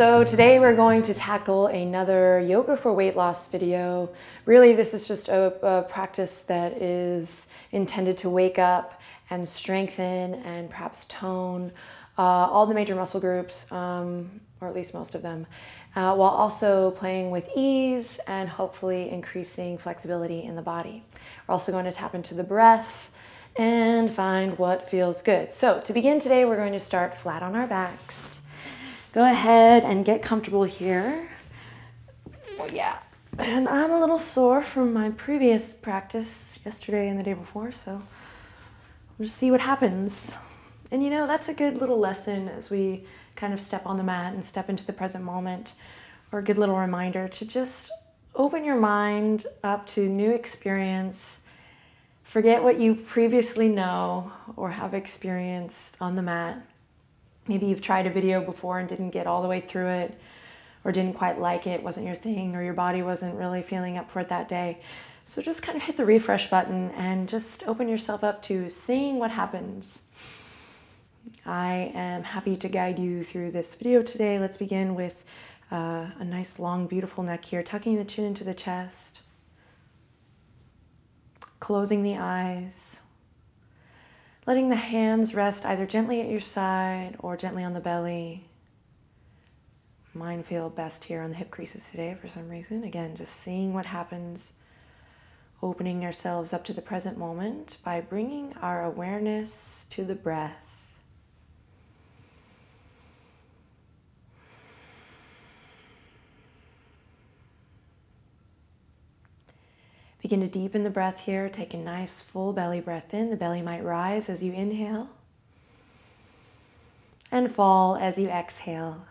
So today we're going to tackle another yoga for weight loss video. Really this is just a, a, practice that is intended to wake up and strengthen and perhaps tone uh, all the major muscle groups, um, or at least most of them, uh, while also playing with ease and hopefully increasing flexibility in the body. We're also going to tap into the breath and find what feels good. So to begin today, we're going to start flat on our backs. Go ahead and get comfortable here. Oh, yeah. And I'm a little sore from my previous practice yesterday and the day before, so we'll just see what happens. And you know, that's a good little lesson as we kind of step on the mat and step into the present moment, or a good little reminder to just open your mind up to new experience. Forget what you previously know or have experienced on the mat maybe you've tried a video before and didn't get all the way through it or didn't quite like it, wasn't your thing, or your body wasn't really feeling up for it that day. So just kind of hit the refresh button and just open yourself up to seeing what happens. I am happy to guide you through this video today. Let's begin with uh, a nice long beautiful neck here, tucking the chin into the chest, closing the eyes, letting the hands rest either gently at your side or gently on the belly. Mine feel best here on the hip creases today for some reason. Again, just seeing what happens, opening ourselves up to the present moment by bringing our awareness to the breath. Begin to deepen the breath here. Take a nice full belly breath in. The belly might rise as you inhale and fall as you exhale.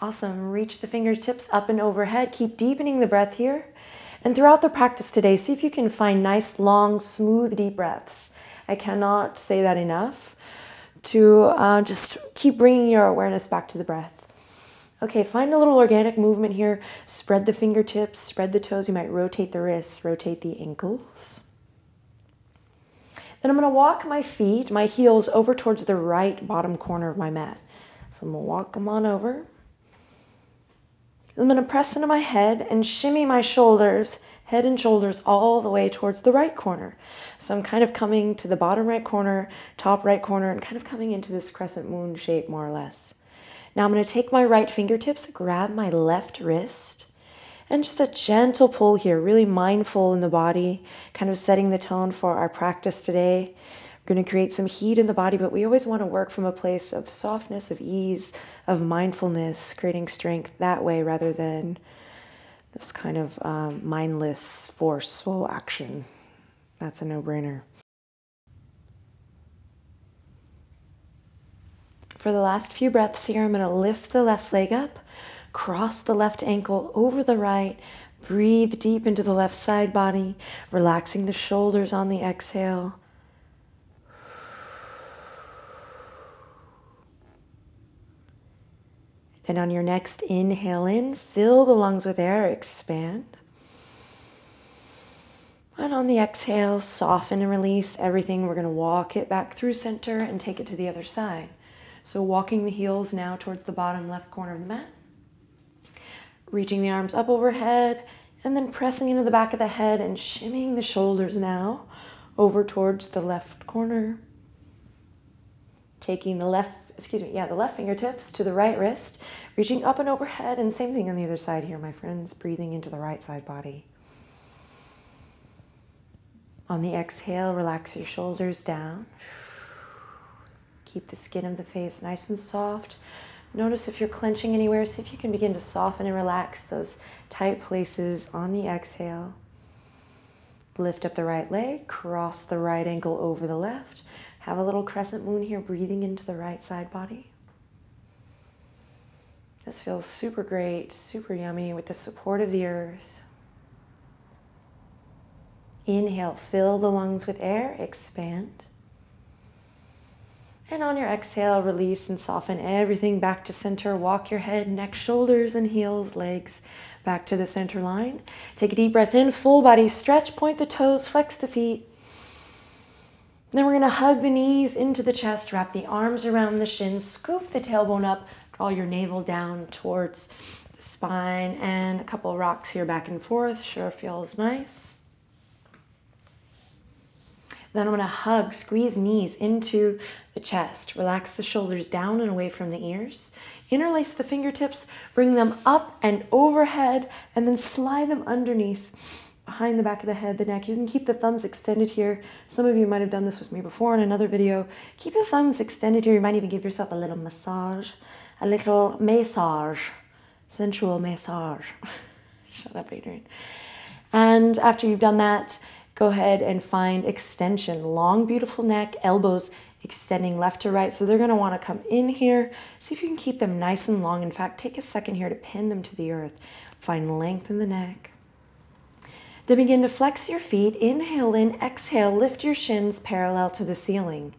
Awesome. Reach the fingertips up and overhead. Keep deepening the breath here. And throughout the practice today, see if you can find nice, long, smooth, deep breaths. I cannot say that enough to uh, just keep bringing your awareness back to the breath. Okay, find a little organic movement here. Spread the fingertips, spread the toes. You might rotate the wrists, rotate the ankles. Then I'm going to walk my feet, my heels over towards the right bottom corner of my mat. So I'm going to walk them on over. I'm going to press into my head and shimmy my shoulders head and shoulders all the way towards the right corner. So I'm kind of coming to the bottom right corner, top right corner, and kind of coming into this crescent moon shape more or less. Now I'm going to take my right fingertips, grab my left wrist, and just a gentle pull here, really mindful in the body, kind of setting the tone for our practice today. We're going to create some heat in the body, but we always want to work from a place of softness, of ease, of mindfulness, creating strength that way rather than this kind of um, mindless, forceful action. That's a no brainer. For the last few breaths here, I'm going to lift the left leg up, cross the left ankle over the right, breathe deep into the left side body, relaxing the shoulders on the exhale. Then on your next inhale in, fill the lungs with air, expand. And on the exhale, soften and release everything. We're going to walk it back through center and take it to the other side. So walking the heels now towards the bottom left corner of the mat. Reaching the arms up overhead and then pressing into the back of the head and shimmying the shoulders now over towards the left corner. Taking the left excuse me, yeah, the left fingertips to the right wrist, reaching up and overhead, and same thing on the other side here, my friends, breathing into the right side body. On the exhale, relax your shoulders down. Keep the skin of the face nice and soft. Notice if you're clenching anywhere, see if you can begin to soften and relax those tight places on the exhale. Lift up the right leg, cross the right ankle over the left, have a little crescent moon here, breathing into the right side body. This feels super great, super yummy with the support of the earth. Inhale, fill the lungs with air, expand. And on your exhale, release and soften everything back to center. Walk your head, neck, shoulders, and heels, legs back to the center line. Take a deep breath in, full body stretch, point the toes, flex the feet. Then we're gonna hug the knees into the chest, wrap the arms around the shins, scoop the tailbone up, draw your navel down towards the spine, and a couple rocks here back and forth. Sure feels nice. Then I'm gonna hug, squeeze knees into the chest. Relax the shoulders down and away from the ears. Interlace the fingertips, bring them up and overhead, and then slide them underneath behind the back of the head, the neck. You can keep the thumbs extended here. Some of you might have done this with me before in another video. Keep the thumbs extended here. You might even give yourself a little massage, a little massage, sensual massage. Shut up, Adriene. And after you've done that, go ahead and find extension. Long, beautiful neck, elbows extending left to right. So they're gonna wanna come in here. See if you can keep them nice and long. In fact, take a second here to pin them to the earth. Find length in the neck. Then begin to flex your feet. Inhale in, exhale, lift your shins parallel to the ceiling.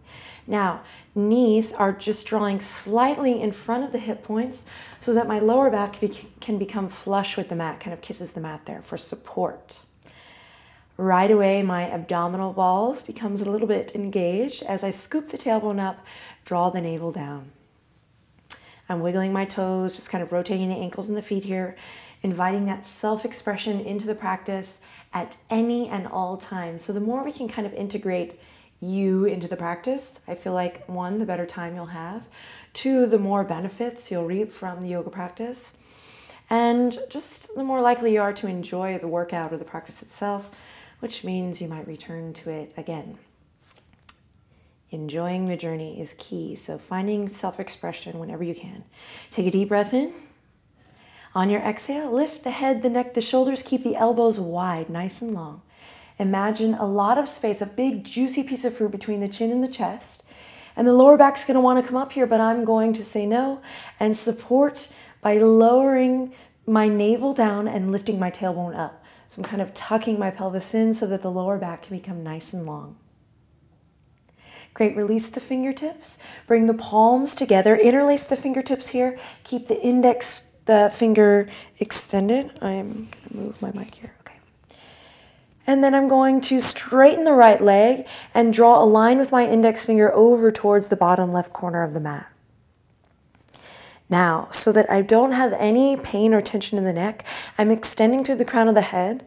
Now, knees are just drawing slightly in front of the hip points so that my lower back can become flush with the mat, kind of kisses the mat there for support. Right away, my abdominal wall becomes a little bit engaged as I scoop the tailbone up, draw the navel down. I'm wiggling my toes, just kind of rotating the ankles and the feet here, inviting that self expression into the practice at any and all times. So, the more we can kind of integrate you into the practice, I feel like one, the better time you'll have, two, the more benefits you'll reap from the yoga practice, and just the more likely you are to enjoy the workout or the practice itself which means you might return to it again. Enjoying the journey is key, so finding self expression whenever you can. Take a deep breath in. On your exhale, lift the head, the neck, the shoulders, keep the elbows wide, nice and long. Imagine a lot of space, a big juicy piece of fruit between the chin and the chest. And the lower back's gonna wanna come up here, but I'm going to say no and support by lowering my navel down and lifting my tailbone up. So I'm kind of tucking my pelvis in so that the lower back can become nice and long. Great, release the fingertips. Bring the palms together. Interlace the fingertips here. Keep the index, the finger extended. I'm going to move my mic here. Okay. And then I'm going to straighten the right leg and draw a line with my index finger over towards the bottom left corner of the mat. Now, so that I don't have any pain or tension in the neck, I'm extending through the crown of the head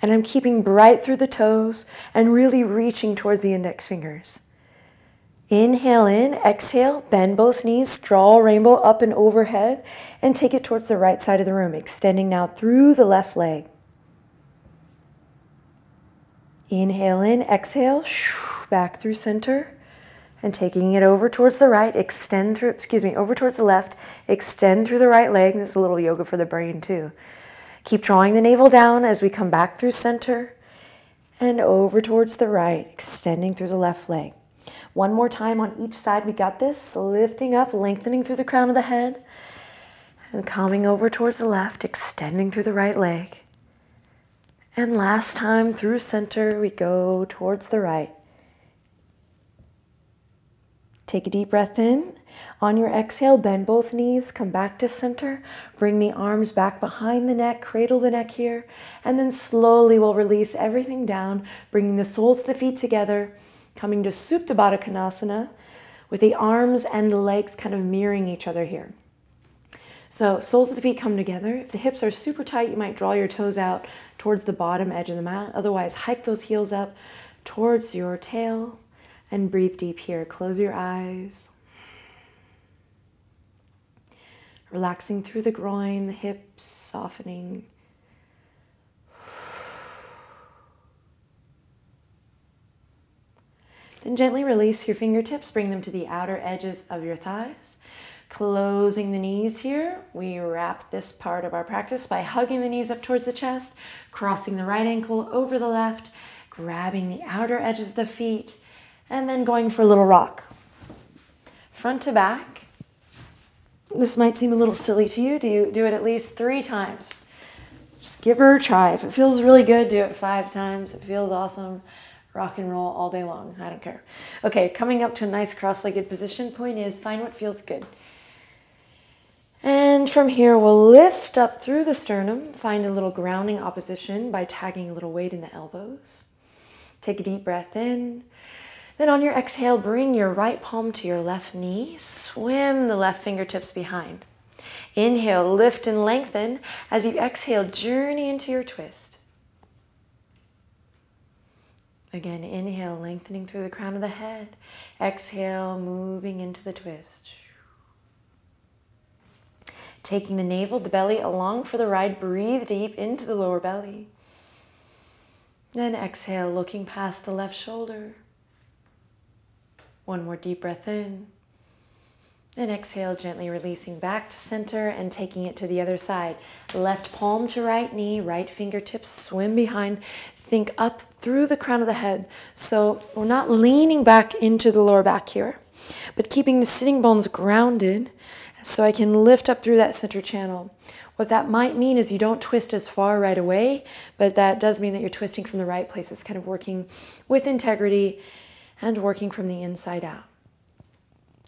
and I'm keeping bright through the toes and really reaching towards the index fingers. Inhale in, exhale, bend both knees, draw rainbow up and overhead, and take it towards the right side of the room, extending now through the left leg. Inhale in, exhale, back through center and taking it over towards the right, extend through, excuse me, over towards the left, extend through the right leg. There's a little yoga for the brain too. Keep drawing the navel down as we come back through center and over towards the right, extending through the left leg. One more time on each side. We got this. Lifting up, lengthening through the crown of the head, and coming over towards the left, extending through the right leg. And last time through center, we go towards the right, Take a deep breath in. On your exhale, bend both knees, come back to center. Bring the arms back behind the neck, cradle the neck here. And then slowly we'll release everything down, bringing the soles of the feet together, coming to Supta Baddha Konasana with the arms and the legs kind of mirroring each other here. So soles of the feet come together. If the hips are super tight, you might draw your toes out towards the bottom edge of the mat. Otherwise, hike those heels up towards your tail and breathe deep here. Close your eyes. Relaxing through the groin, the hips, softening. Then gently release your fingertips, bring them to the outer edges of your thighs. Closing the knees here, we wrap this part of our practice by hugging the knees up towards the chest, crossing the right ankle over the left, grabbing the outer edges of the feet, and then going for a little rock. Front to back. This might seem a little silly to you. Do you do it at least three times? Just give her a try. If it feels really good, do it five times. It feels awesome. Rock and roll all day long. I don't care. Okay, coming up to a nice cross-legged position. Point is, find what feels good. And from here, we'll lift up through the sternum, find a little grounding opposition by tagging a little weight in the elbows. Take a deep breath in. Then on your exhale, bring your right palm to your left knee. Swim the left fingertips behind. Inhale, lift and lengthen. As you exhale, journey into your twist. Again, inhale, lengthening through the crown of the head. Exhale, moving into the twist. Taking the navel, the belly along for the ride. Breathe deep into the lower belly. Then exhale, looking past the left shoulder. One more deep breath in. And exhale, gently releasing back to center and taking it to the other side. Left palm to right knee, right fingertips swim behind. Think up through the crown of the head. So we're not leaning back into the lower back here, but keeping the sitting bones grounded so I can lift up through that center channel. What that might mean is you don't twist as far right away, but that does mean that you're twisting from the right place. It's kind of working with integrity and working from the inside out.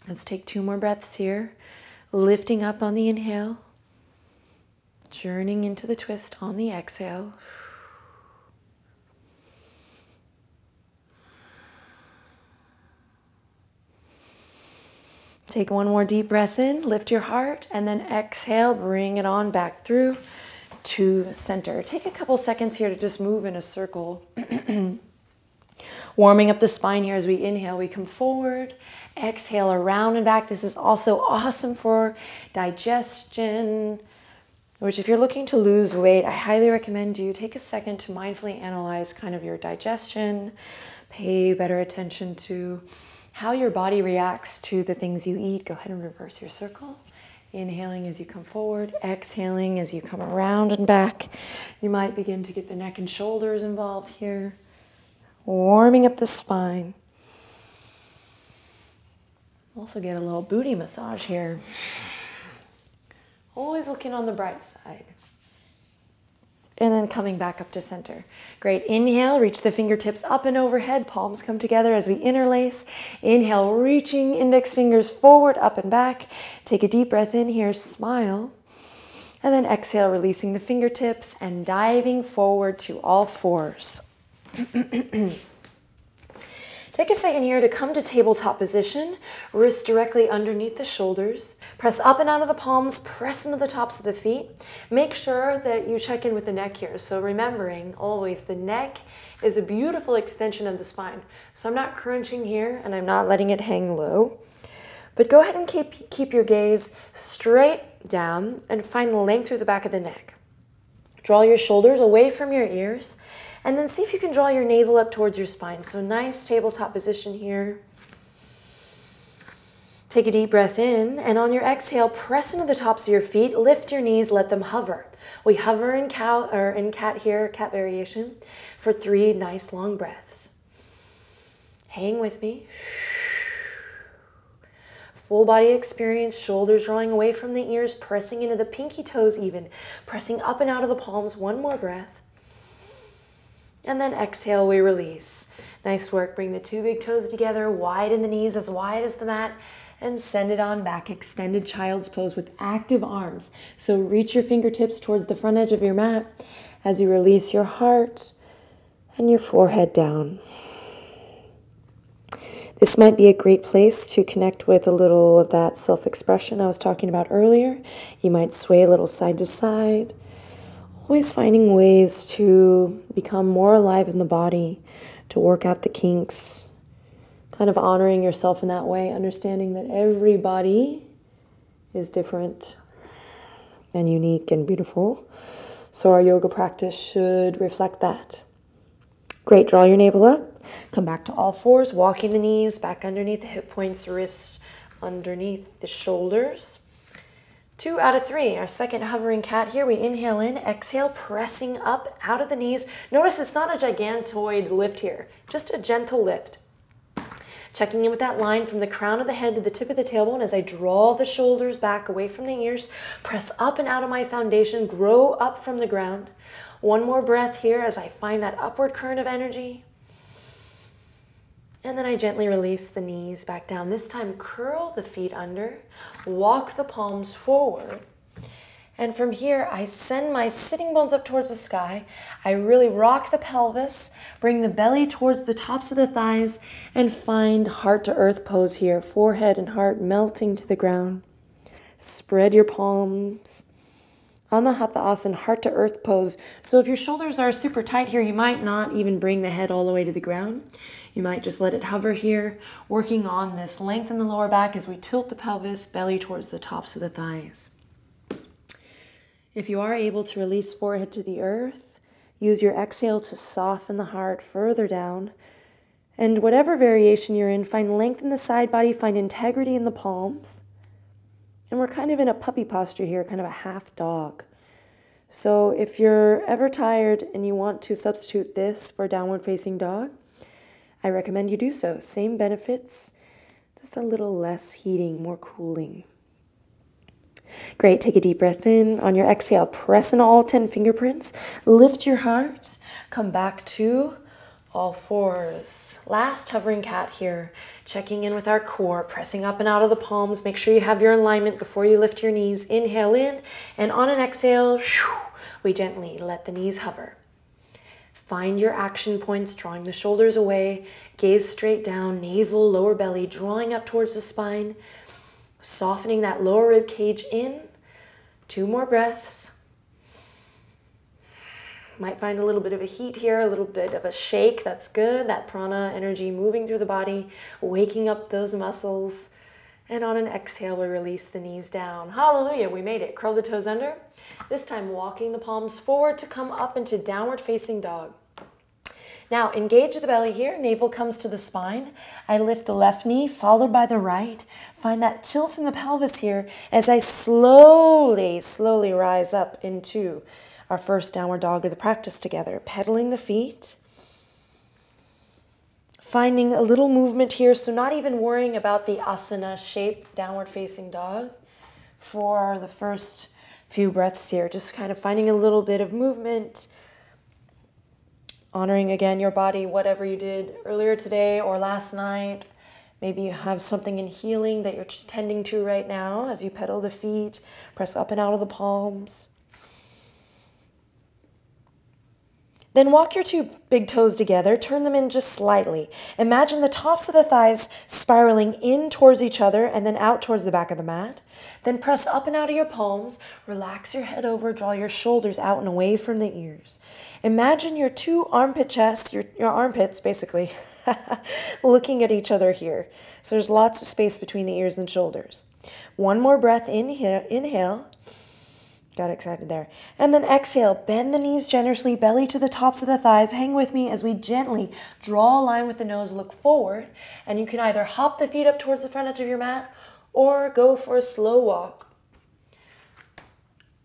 Let's take two more breaths here. Lifting up on the inhale, journeying into the twist on the exhale. Take one more deep breath in, lift your heart, and then exhale, bring it on back through to center. Take a couple seconds here to just move in a circle. Warming up the spine here as we inhale, we come forward. Exhale around and back. This is also awesome for digestion, which if you're looking to lose weight, I highly recommend you take a second to mindfully analyze kind of your digestion, pay better attention to how your body reacts to the things you eat. Go ahead and reverse your circle. Inhaling as you come forward, exhaling as you come around and back. You might begin to get the neck and shoulders involved here, warming up the spine. Also, get a little booty massage here. Always looking on the bright side and then coming back up to center. Great. Inhale, reach the fingertips up and overhead. Palms come together as we interlace. Inhale, reaching index fingers forward, up and back. Take a deep breath in here, smile. And then exhale, releasing the fingertips and diving forward to all fours. Take a second here to come to tabletop position, wrists directly underneath the shoulders. Press up and out of the palms, press into the tops of the feet. Make sure that you check in with the neck here. So remembering always the neck is a beautiful extension of the spine. So I'm not crunching here and I'm not letting it hang low. But go ahead and keep, keep your gaze straight down and find length through the back of the neck. Draw your shoulders away from your ears and then see if you can draw your navel up towards your spine. So nice tabletop position here. Take a deep breath in, and on your exhale, press into the tops of your feet, lift your knees, let them hover. We hover in cow or in cat here, cat variation, for three nice long breaths. Hang with me. Full body experience, shoulders drawing away from the ears, pressing into the pinky toes even, pressing up and out of the palms. One more breath. And then exhale, we release. Nice work. Bring the two big toes together, widen the knees as wide as the mat, and send it on back. Extended child's pose with active arms. So reach your fingertips towards the front edge of your mat as you release your heart and your forehead down. This might be a great place to connect with a little of that self expression I was talking about earlier. You might sway a little side to side always finding ways to become more alive in the body, to work out the kinks, kind of honoring yourself in that way, understanding that every body is different and unique and beautiful. So our yoga practice should reflect that. Great, draw your navel up. Come back to all fours, walking the knees back underneath the hip points, wrists underneath the shoulders. Two out of three. Our second hovering cat here. We inhale in, exhale, pressing up out of the knees. Notice it's not a gigantoid lift here, just a gentle lift. Checking in with that line from the crown of the head to the tip of the tailbone as I draw the shoulders back away from the ears. Press up and out of my foundation, grow up from the ground. One more breath here as I find that upward current of energy. And then I gently release the knees back down. This time, curl the feet under, walk the palms forward. And from here, I send my sitting bones up towards the sky. I really rock the pelvis, bring the belly towards the tops of the thighs, and find heart to earth pose here. Forehead and heart melting to the ground. Spread your palms Anahatasana, heart to earth pose. So if your shoulders are super tight here, you might not even bring the head all the way to the ground. You might just let it hover here, working on this length in the lower back as we tilt the pelvis, belly towards the tops of the thighs. If you are able to release forehead to the earth, use your exhale to soften the heart further down. And whatever variation you're in, find length in the side body, find integrity in the palms. And we're kind of in a puppy posture here, kind of a half dog. So if you're ever tired and you want to substitute this for downward facing dog, I recommend you do so. Same benefits, just a little less heating, more cooling. Great. Take a deep breath in. On your exhale, press in all 10 fingerprints. Lift your heart. Come back to all fours. Last hovering cat here. Checking in with our core, pressing up and out of the palms. Make sure you have your alignment before you lift your knees. Inhale in, and on an exhale, we gently let the knees hover. Find your action points, drawing the shoulders away, gaze straight down, navel, lower belly, drawing up towards the spine, softening that lower rib cage in. Two more breaths. Might find a little bit of a heat here, a little bit of a shake. That's good. That prana energy moving through the body, waking up those muscles. And on an exhale, we release the knees down. Hallelujah, we made it. Curl the toes under. This time, walking the palms forward to come up into downward facing dog. Now, engage the belly here. Navel comes to the spine. I lift the left knee, followed by the right. Find that tilt in the pelvis here as I slowly, slowly rise up into our first downward dog of the practice together. Pedaling the feet. Finding a little movement here, so not even worrying about the asana shape, downward facing dog, for the first few breaths here. Just kind of finding a little bit of movement, honoring again your body, whatever you did earlier today or last night. Maybe you have something in healing that you're tending to right now as you pedal the feet, press up and out of the palms. Then walk your two big toes together, turn them in just slightly. Imagine the tops of the thighs spiraling in towards each other and then out towards the back of the mat. Then press up and out of your palms, relax your head over, draw your shoulders out and away from the ears. Imagine your two armpit chests, your, your armpits basically, looking at each other here. So there's lots of space between the ears and shoulders. One more breath, inhale, inhale. Got excited there. And then exhale, bend the knees generously, belly to the tops of the thighs. Hang with me as we gently draw a line with the nose, look forward. And you can either hop the feet up towards the front edge of your mat or go for a slow walk.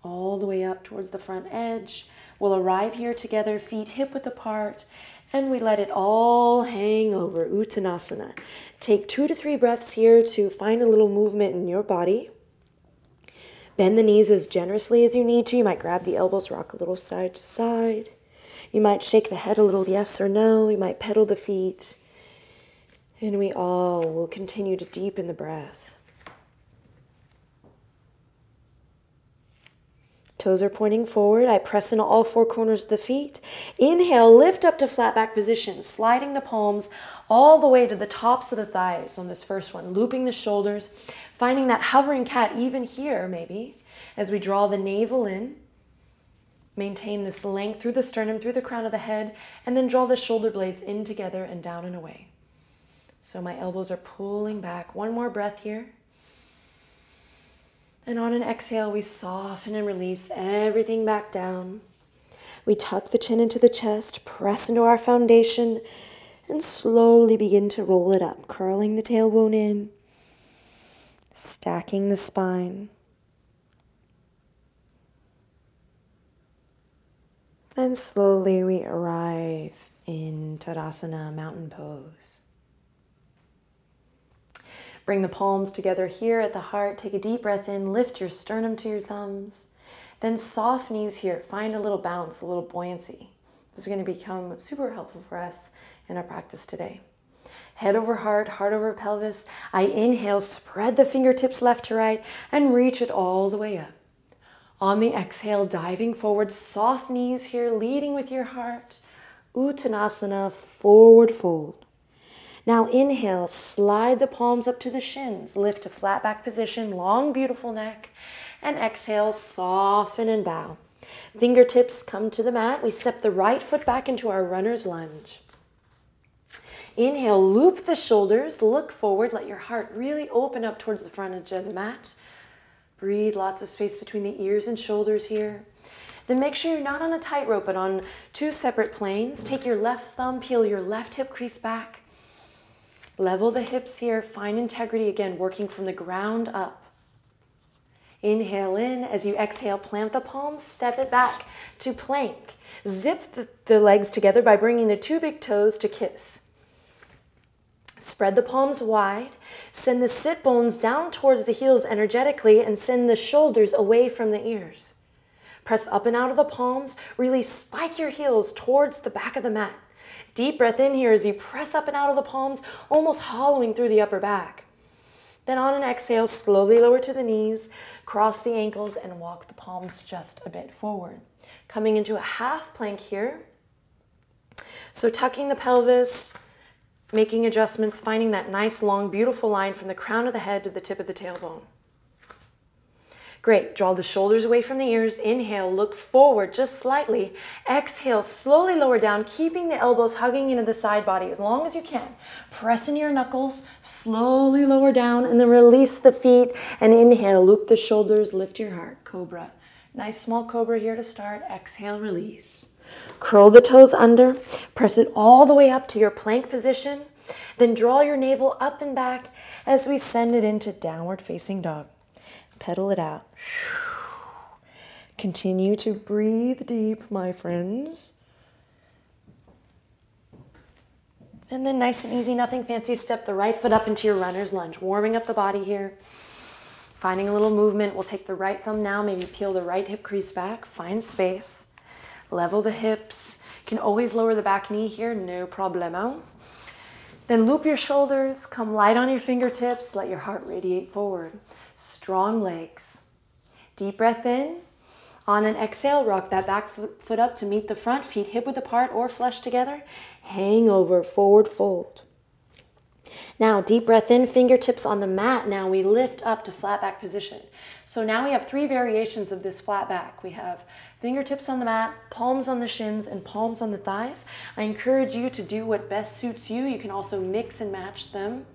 All the way up towards the front edge. We'll arrive here together, feet hip width apart, and we let it all hang over, Uttanasana. Take two to three breaths here to find a little movement in your body. Bend the knees as generously as you need to. You might grab the elbows, rock a little side to side. You might shake the head a little yes or no. You might pedal the feet. And we all will continue to deepen the breath. Toes are pointing forward. I press into all four corners of the feet. Inhale, lift up to flat back position, sliding the palms all the way to the tops of the thighs on this first one, looping the shoulders, Finding that hovering cat even here, maybe, as we draw the navel in. Maintain this length through the sternum, through the crown of the head, and then draw the shoulder blades in together and down and away. So my elbows are pulling back. One more breath here. And on an exhale, we soften and release everything back down. We tuck the chin into the chest, press into our foundation, and slowly begin to roll it up, curling the tailbone in, stacking the spine. And slowly we arrive in Tadasana, mountain pose. Bring the palms together here at the heart. Take a deep breath in. Lift your sternum to your thumbs. Then soft knees here. Find a little bounce, a little buoyancy. This is going to become super helpful for us in our practice today. Head over heart, heart over pelvis. I inhale, spread the fingertips left to right, and reach it all the way up. On the exhale, diving forward, soft knees here, leading with your heart. Uttanasana, forward fold. Now inhale, slide the palms up to the shins, lift to flat back position, long, beautiful neck, and exhale, soften and bow. Fingertips come to the mat. We step the right foot back into our runner's lunge. Inhale, loop the shoulders, look forward, let your heart really open up towards the front edge of the mat. Breathe lots of space between the ears and shoulders here. Then make sure you're not on a tightrope, but on two separate planes. Take your left thumb, peel your left hip crease back. Level the hips here, find integrity again, working from the ground up. Inhale in. As you exhale, plant the palms, step it back to plank. Zip the, the legs together by bringing the two big toes to kiss. Spread the palms wide. Send the sit bones down towards the heels energetically and send the shoulders away from the ears. Press up and out of the palms. Really spike your heels towards the back of the mat. Deep breath in here as you press up and out of the palms, almost hollowing through the upper back. Then on an exhale, slowly lower to the knees, cross the ankles, and walk the palms just a bit forward. Coming into a half plank here. So tucking the pelvis, making adjustments, finding that nice, long, beautiful line from the crown of the head to the tip of the tailbone. Great. Draw the shoulders away from the ears. Inhale, look forward just slightly. Exhale, slowly lower down, keeping the elbows hugging into the side body as long as you can. Press in your knuckles, slowly lower down, and then release the feet. And inhale, loop the shoulders, lift your heart. Cobra. Nice small cobra here to start. Exhale, release. Curl the toes under. Press it all the way up to your plank position. Then draw your navel up and back as we send it into downward facing dog. Pedal it out. Continue to breathe deep, my friends. And then nice and easy, nothing fancy. Step the right foot up into your runner's lunge, warming up the body here. Finding a little movement. We'll take the right thumb now, maybe peel the right hip crease back, find space. Level the hips. Can always lower the back knee here, no problemo. Then loop your shoulders, come light on your fingertips, let your heart radiate forward. Strong legs. Deep breath in. On an exhale, rock that back foot up to meet the front, feet hip width apart or flush together. Hang over, forward fold. Now, deep breath in, fingertips on the mat. Now we lift up to flat back position. So now we have three variations of this flat back. We have fingertips on the mat, palms on the shins, and palms on the thighs. I encourage you to do what best suits you. You can also mix and match them.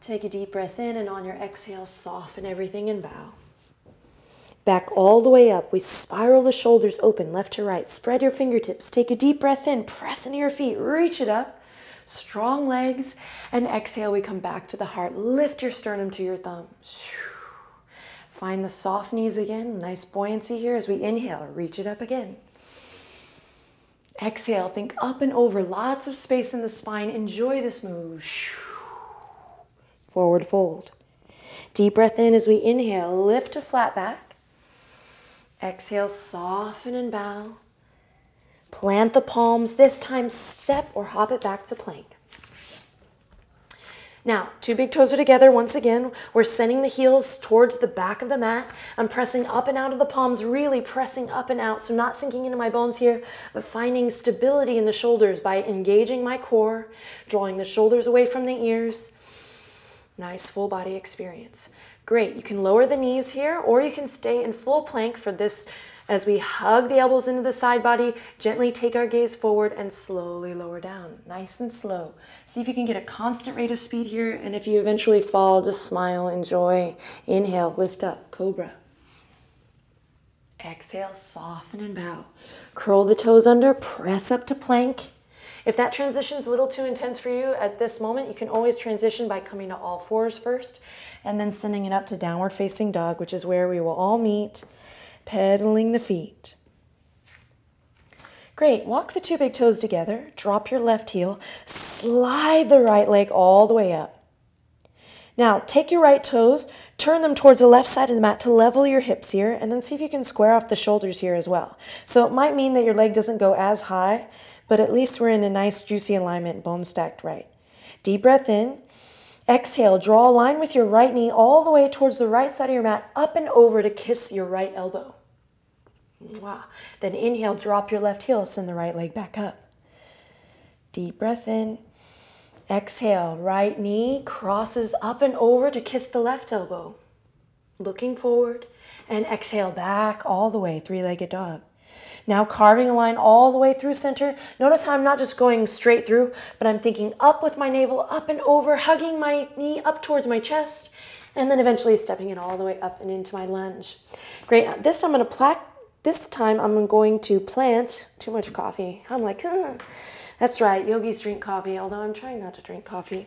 Take a deep breath in, and on your exhale, soften everything and bow. Back all the way up. We spiral the shoulders open, left to right. Spread your fingertips. Take a deep breath in, press into your feet, reach it up. Strong legs. And exhale, we come back to the heart. Lift your sternum to your thumb. Find the soft knees again. Nice buoyancy here as we inhale. Reach it up again. Exhale, think up and over. Lots of space in the spine. Enjoy this move forward fold. Deep breath in as we inhale, lift to flat back. Exhale, soften and bow. Plant the palms. This time, step or hop it back to plank. Now, two big toes are together once again. We're sending the heels towards the back of the mat. I'm pressing up and out of the palms, really pressing up and out. So not sinking into my bones here, but finding stability in the shoulders by engaging my core, drawing the shoulders away from the ears, Nice full body experience. Great, you can lower the knees here or you can stay in full plank for this as we hug the elbows into the side body, gently take our gaze forward and slowly lower down, nice and slow. See if you can get a constant rate of speed here. And if you eventually fall, just smile, enjoy. Inhale, lift up, cobra. Exhale, soften and bow. Curl the toes under, press up to plank. If that transition is a little too intense for you at this moment, you can always transition by coming to all fours first and then sending it up to downward facing dog, which is where we will all meet, pedaling the feet. Great. Walk the two big toes together. Drop your left heel. Slide the right leg all the way up. Now, take your right toes, turn them towards the left side of the mat to level your hips here, and then see if you can square off the shoulders here as well. So it might mean that your leg doesn't go as high, but at least we're in a nice juicy alignment, bone stacked right. Deep breath in. Exhale, draw a line with your right knee all the way towards the right side of your mat, up and over to kiss your right elbow. Wow. Then inhale, drop your left heel, send the right leg back up. Deep breath in. Exhale, right knee crosses up and over to kiss the left elbow. Looking forward. And exhale back all the way, three legged dog. Now carving a line all the way through center. Notice how I'm not just going straight through, but I'm thinking up with my navel, up and over, hugging my knee up towards my chest, and then eventually stepping it all the way up and into my lunge. Great. This time I'm going to plaque. This time I'm going to plant. Too much coffee. I'm like, that's right. Yogis drink coffee, although I'm trying not to drink coffee.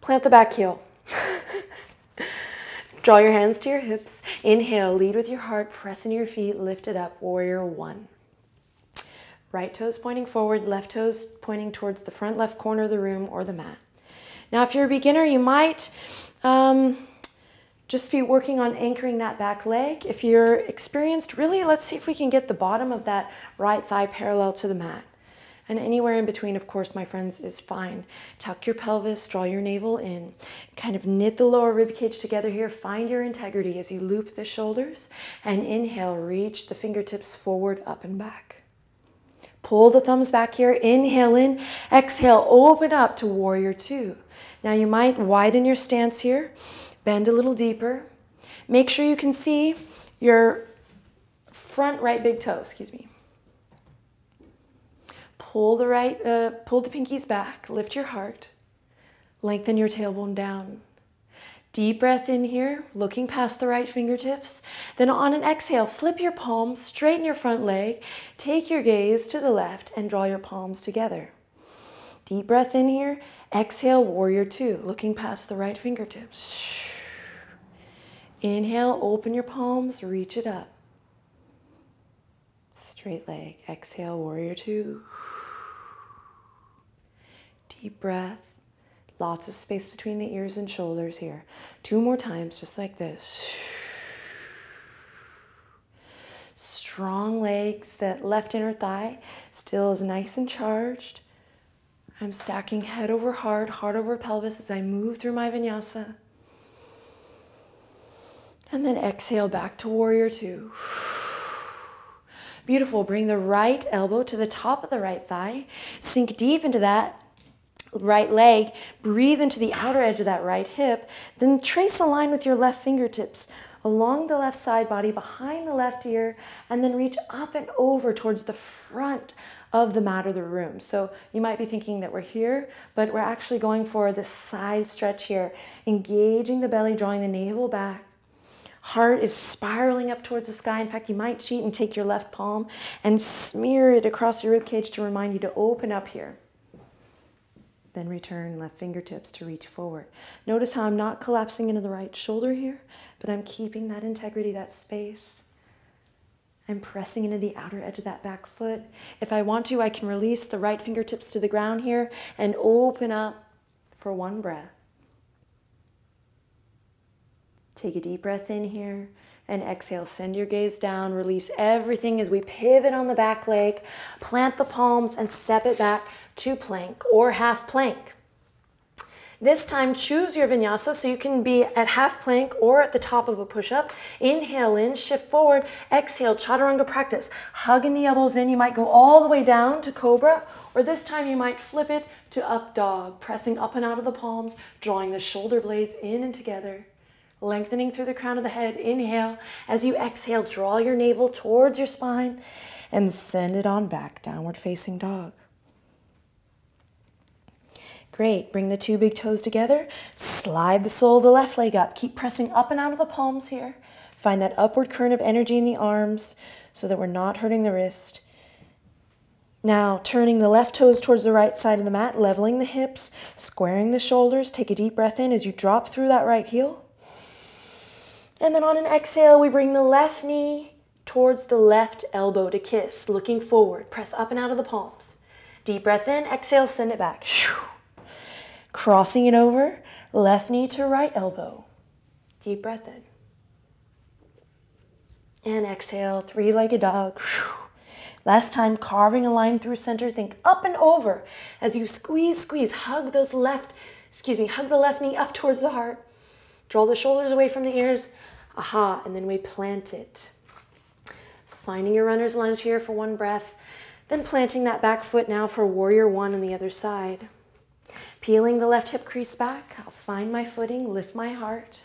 Plant the back heel. Draw your hands to your hips. Inhale, lead with your heart, press into your feet, lift it up, warrior one. Right toes pointing forward, left toes pointing towards the front left corner of the room or the mat. Now, if you're a beginner, you might um, just be working on anchoring that back leg. If you're experienced, really, let's see if we can get the bottom of that right thigh parallel to the mat. And anywhere in between, of course, my friends, is fine. Tuck your pelvis, draw your navel in. Kind of knit the lower rib cage together here. Find your integrity as you loop the shoulders. And inhale, reach the fingertips forward, up and back. Pull the thumbs back here. Inhale in. Exhale, open up to warrior two. Now you might widen your stance here. Bend a little deeper. Make sure you can see your front right big toe, excuse me. Pull the right, uh, pull the pinkies back, lift your heart, lengthen your tailbone down. Deep breath in here, looking past the right fingertips. Then on an exhale, flip your palms, straighten your front leg, take your gaze to the left, and draw your palms together. Deep breath in here, exhale, warrior two, looking past the right fingertips. Inhale, open your palms, reach it up. Straight leg, exhale, warrior two. Deep breath. Lots of space between the ears and shoulders here. Two more times, just like this. Strong legs, that left inner thigh still is nice and charged. I'm stacking head over heart, heart over pelvis as I move through my vinyasa. And then exhale back to warrior two. Beautiful. Bring the right elbow to the top of the right thigh. Sink deep into that right leg, breathe into the outer edge of that right hip, then trace a line with your left fingertips along the left side body, behind the left ear, and then reach up and over towards the front of the mat or the room. So you might be thinking that we're here, but we're actually going for the side stretch here, engaging the belly, drawing the navel back. Heart is spiraling up towards the sky. In fact, you might cheat and take your left palm and smear it across your rib cage to remind you to open up here. Then return left fingertips to reach forward. Notice how I'm not collapsing into the right shoulder here, but I'm keeping that integrity, that space. I'm pressing into the outer edge of that back foot. If I want to, I can release the right fingertips to the ground here and open up for one breath. Take a deep breath in here and exhale. Send your gaze down. Release everything as we pivot on the back leg. Plant the palms and step it back to plank or half plank. This time, choose your vinyasa so you can be at half plank or at the top of a push up. Inhale in, shift forward. Exhale, chaturanga practice. Hugging the elbows in. You might go all the way down to cobra, or this time you might flip it to up dog, pressing up and out of the palms, drawing the shoulder blades in and together. Lengthening through the crown of the head. Inhale. As you exhale, draw your navel towards your spine and send it on back, downward facing dog. Great. Bring the two big toes together. Slide the sole of the left leg up. Keep pressing up and out of the palms here. Find that upward current of energy in the arms so that we're not hurting the wrist. Now, turning the left toes towards the right side of the mat, leveling the hips, squaring the shoulders. Take a deep breath in as you drop through that right heel. And then on an exhale, we bring the left knee towards the left elbow to kiss, looking forward. Press up and out of the palms. Deep breath in, exhale, send it back. Crossing it over, left knee to right elbow. Deep breath in. And exhale, three legged dog. Last time, carving a line through center, think up and over. As you squeeze, squeeze, hug those left, excuse me, hug the left knee up towards the heart. Draw the shoulders away from the ears. Aha, and then we plant it. Finding your runner's lunge here for one breath. Then planting that back foot now for warrior one on the other side. Peeling the left hip crease back. I'll find my footing, lift my heart.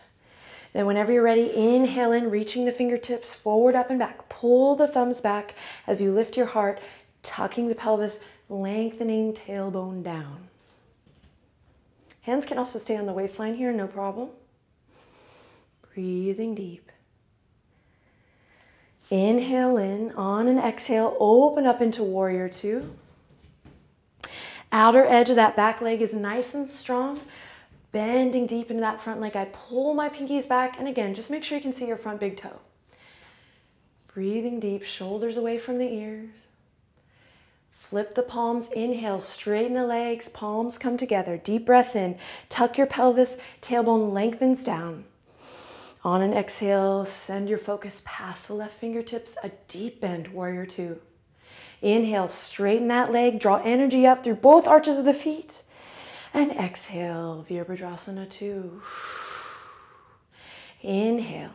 Then whenever you're ready, inhale in, reaching the fingertips forward, up and back. Pull the thumbs back as you lift your heart, tucking the pelvis, lengthening tailbone down. Hands can also stay on the waistline here, no problem. Breathing deep. Inhale in, on an exhale, open up into warrior two. Outer edge of that back leg is nice and strong bending deep into that front leg. I pull my pinkies back, and again, just make sure you can see your front big toe. Breathing deep, shoulders away from the ears. Flip the palms, inhale, straighten the legs, palms come together. Deep breath in, tuck your pelvis, tailbone lengthens down. On an exhale, send your focus past the left fingertips, a deep bend, warrior two. Inhale, straighten that leg, draw energy up through both arches of the feet. And exhale, Virabhadrasana 2. Inhale.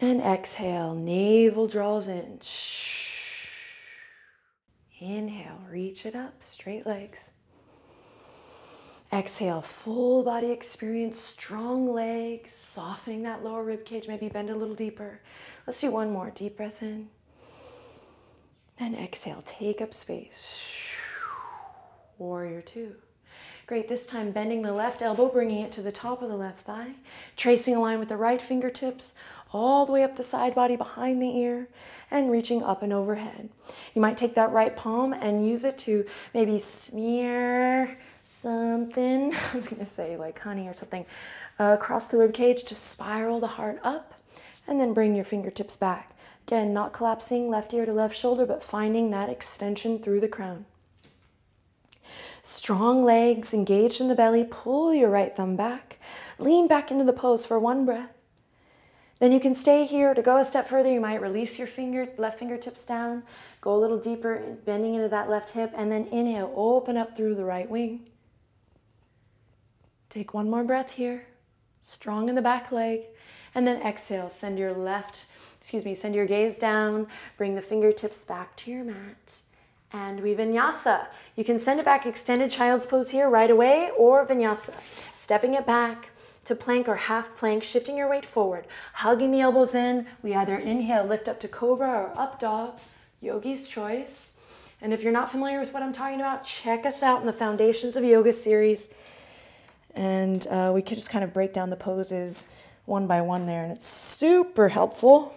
And exhale, navel draws in. Inhale, reach it up, straight legs. Exhale, full body experience, strong legs, softening that lower rib cage, maybe bend a little deeper. Let's do one more. Deep breath in. And exhale, take up space. Warrior two. Great, this time bending the left elbow, bringing it to the top of the left thigh, tracing a line with the right fingertips all the way up the side body behind the ear and reaching up and overhead. You might take that right palm and use it to maybe smear something, I was gonna say like honey or something, uh, across the rib cage to spiral the heart up and then bring your fingertips back. Again, not collapsing left ear to left shoulder, but finding that extension through the crown. Strong legs engaged in the belly. Pull your right thumb back. Lean back into the pose for one breath. Then you can stay here. To go a step further, you might release your finger, left fingertips down. Go a little deeper, bending into that left hip. And then inhale, open up through the right wing. Take one more breath here. Strong in the back leg. And then exhale, send your left, excuse me, send your gaze down. Bring the fingertips back to your mat and we vinyasa. You can send it back extended child's pose here right away or vinyasa. Stepping it back to plank or half plank, shifting your weight forward, hugging the elbows in. We either inhale, lift up to cobra or up dog, yogi's choice. And if you're not familiar with what I'm talking about, check us out in the Foundations of Yoga series. And uh, we can just kind of break down the poses one by one there. And it's super helpful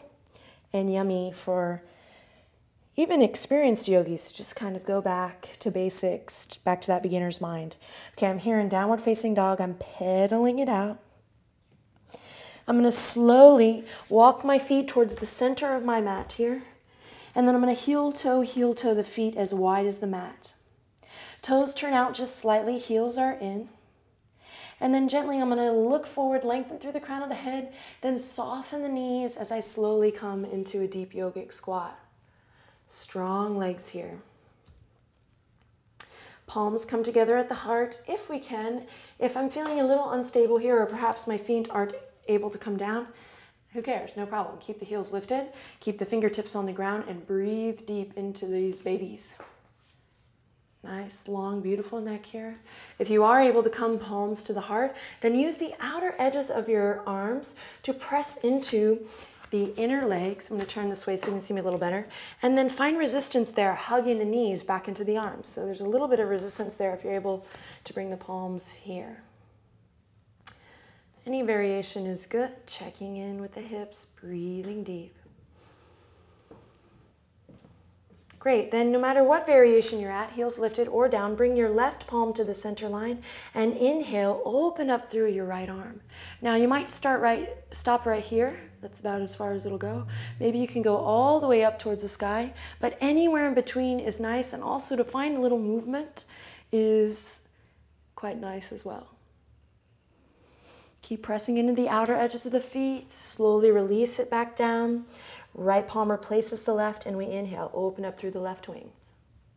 and yummy for even experienced yogis to just kind of go back to basics, back to that beginner's mind. Okay, I'm here in downward facing dog. I'm pedaling it out. I'm going to slowly walk my feet towards the center of my mat here. And then I'm going to heel toe, heel toe the feet as wide as the mat. Toes turn out just slightly, heels are in. And then gently, I'm going to look forward, lengthen through the crown of the head, then soften the knees as I slowly come into a deep yogic squat. Strong legs here. Palms come together at the heart if we can. If I'm feeling a little unstable here or perhaps my feet aren't able to come down, who cares? No problem. Keep the heels lifted, keep the fingertips on the ground, and breathe deep into these babies. Nice, long, beautiful neck here. If you are able to come palms to the heart, then use the outer edges of your arms to press into the inner legs. I'm going to turn this way so you can see me a little better. And then find resistance there, hugging the knees back into the arms. So there's a little bit of resistance there if you're able to bring the palms here. Any variation is good. Checking in with the hips, breathing deep. Great, then no matter what variation you're at, heels lifted or down, bring your left palm to the center line and inhale, open up through your right arm. Now you might start right, stop right here. That's about as far as it'll go. Maybe you can go all the way up towards the sky, but anywhere in between is nice and also to find a little movement is quite nice as well. Keep pressing into the outer edges of the feet. Slowly release it back down. Right palm replaces the left, and we inhale. Open up through the left wing.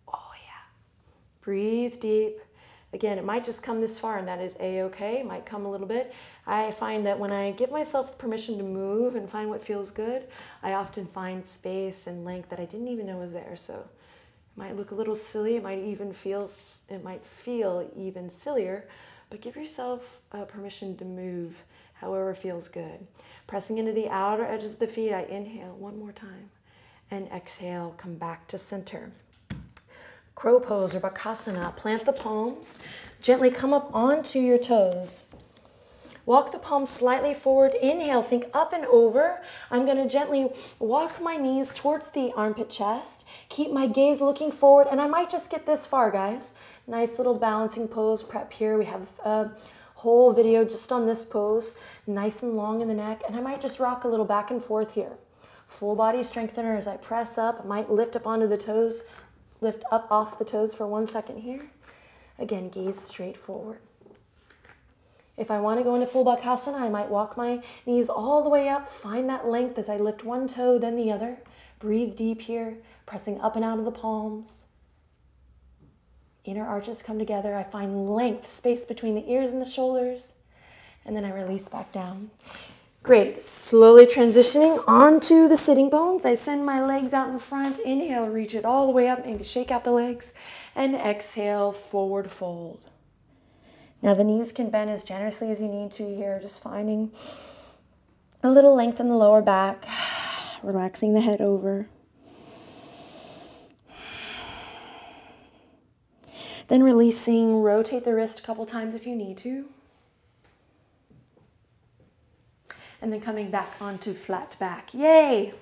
Oh, yeah. Breathe deep. Again, it might just come this far, and that is a-okay. It might come a little bit. I find that when I give myself permission to move and find what feels good, I often find space and length that I didn't even know was there. So it might look a little silly. It might even feel, it might feel even sillier, but give yourself uh, permission to move however feels good. Pressing into the outer edges of the feet, I inhale one more time and exhale, come back to center. Crow pose or Bakasana, plant the palms, gently come up onto your toes. Walk the palms slightly forward. Inhale, think up and over. I'm going to gently walk my knees towards the armpit chest. Keep my gaze looking forward, and I might just get this far, guys. Nice little balancing pose prep here. We have a whole video just on this pose, nice and long in the neck, and I might just rock a little back and forth here. Full body strengthener as I press up. I might lift up onto the toes, lift up off the toes for one second here. Again, gaze straight forward. If I want to go into full bakasana, I might walk my knees all the way up, find that length as I lift one toe, then the other. Breathe deep here, pressing up and out of the palms. Inner arches come together. I find length, space between the ears and the shoulders, and then I release back down. Great. Slowly transitioning onto the sitting bones. I send my legs out in front. Inhale, reach it all the way up, maybe shake out the legs, and exhale, forward fold. Now the knees can bend as generously as you need to here, just finding a little length in the lower back, relaxing the head over. Then releasing, rotate the wrist a couple times if you need to. And then coming back onto flat back. Yay!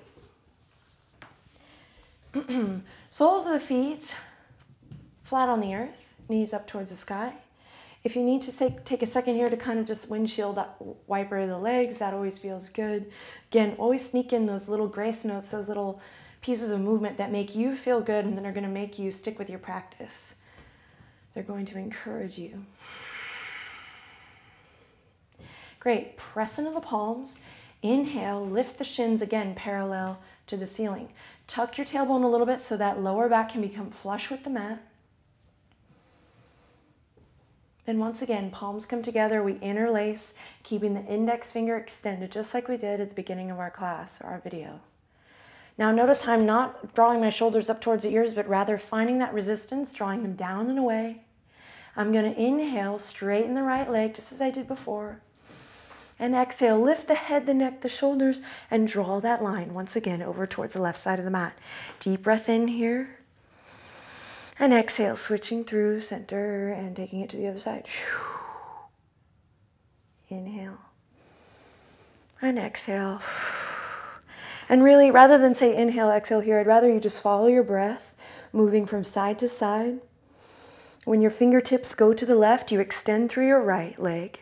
Soles of the feet flat on the earth, knees up towards the sky. If you need to take, take a second here to kind of just windshield wiper the legs, that always feels good. Again, always sneak in those little grace notes, those little pieces of movement that make you feel good and then are going to make you stick with your practice. They're going to encourage you. Great. Press into the palms. Inhale, lift the shins again parallel to the ceiling. Tuck your tailbone a little bit so that lower back can become flush with the mat. Then once again, palms come together, we interlace, keeping the index finger extended, just like we did at the beginning of our class or our video. Now notice how I'm not drawing my shoulders up towards the ears, but rather finding that resistance, drawing them down and away. I'm going to inhale, straighten the right leg, just as I did before. And exhale, lift the head, the neck, the shoulders, and draw that line once again over towards the left side of the mat. Deep breath in here. And exhale, switching through center and taking it to the other side. Inhale. And exhale. And really, rather than say inhale, exhale here, I'd rather you just follow your breath, moving from side to side. When your fingertips go to the left, you extend through your right leg.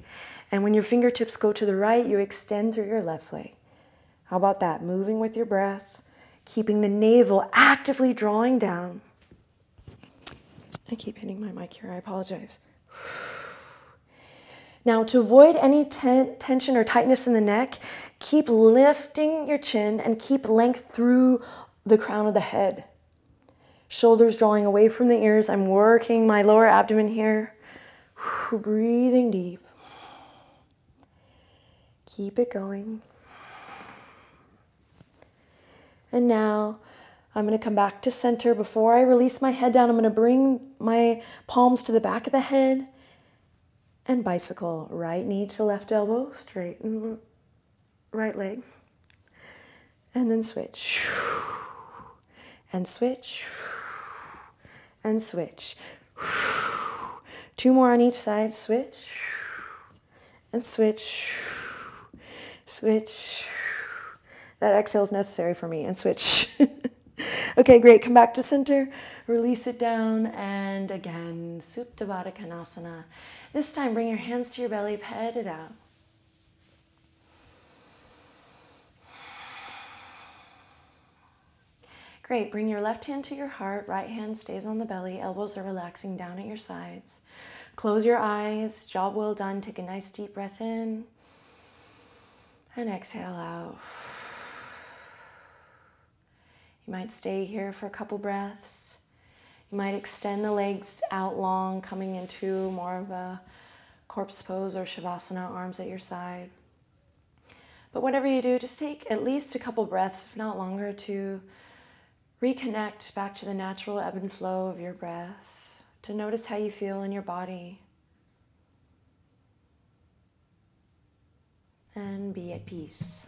And when your fingertips go to the right, you extend through your left leg. How about that? Moving with your breath, keeping the navel actively drawing down. I keep hitting my mic here. I apologize. Now, to avoid any ten tension or tightness in the neck, keep lifting your chin and keep length through the crown of the head. Shoulders drawing away from the ears. I'm working my lower abdomen here. Breathing deep. Keep it going. And now I'm going to come back to center. Before I release my head down, I'm going to bring my palms to the back of the head and bicycle. Right knee to left elbow, straighten right leg. And then switch. And switch. And switch. Two more on each side. Switch. And switch. Switch. That exhale is necessary for me. And switch. okay, great. Come back to center. Release it down. And again, Supta Baddha Konasana. This time, bring your hands to your belly, pet it out. Great. Bring your left hand to your heart. Right hand stays on the belly. Elbows are relaxing down at your sides. Close your eyes. Job well done. Take a nice deep breath in. And exhale out. You might stay here for a couple breaths. You might extend the legs out long, coming into more of a corpse pose or shavasana, arms at your side. But whatever you do, just take at least a couple breaths, if not longer, to reconnect back to the natural ebb and flow of your breath, to notice how you feel in your body, and be at peace.